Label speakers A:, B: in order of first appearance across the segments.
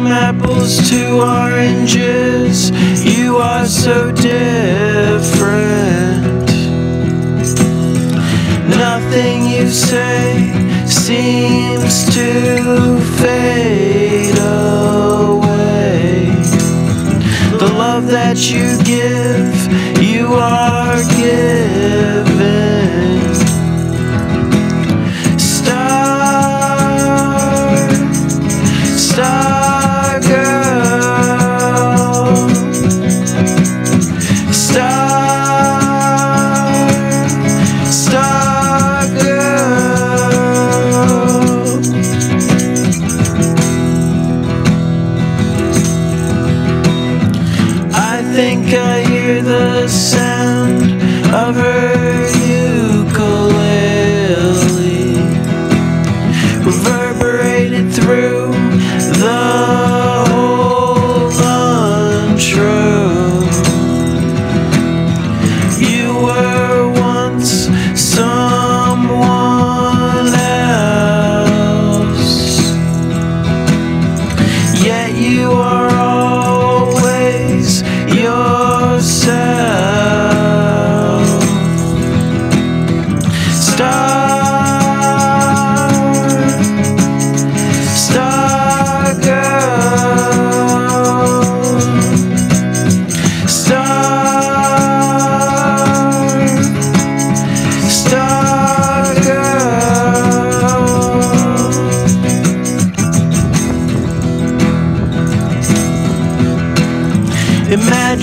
A: from apples to oranges. You are so different. Nothing you say seems to fade away. The love that you give, yet you are always yourself. Star,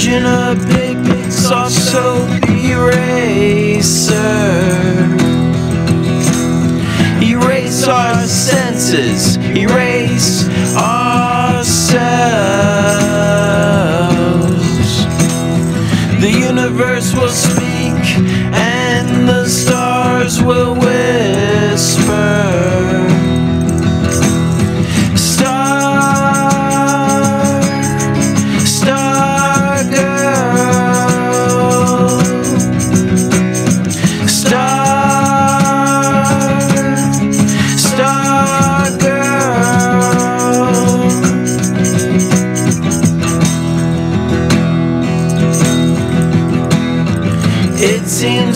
A: Imagine a big, big soft soap eraser. Erase our senses, erase ourselves. The universe will speak and the stars will whisper.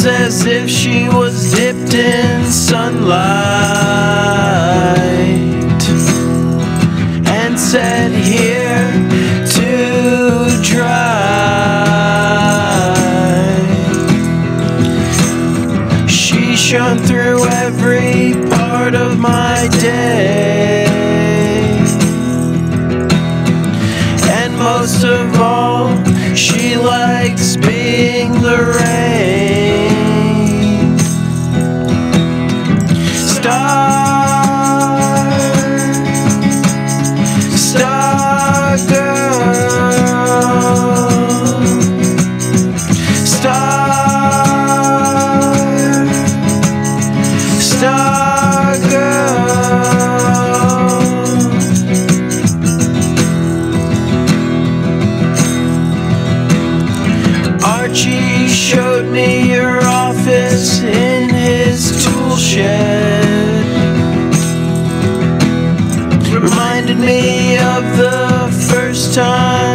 A: As if she was dipped in sunlight and set here to dry. She shone through every part of my day. And most of all, she likes being the rain. In his tool shed. Reminded me of the first time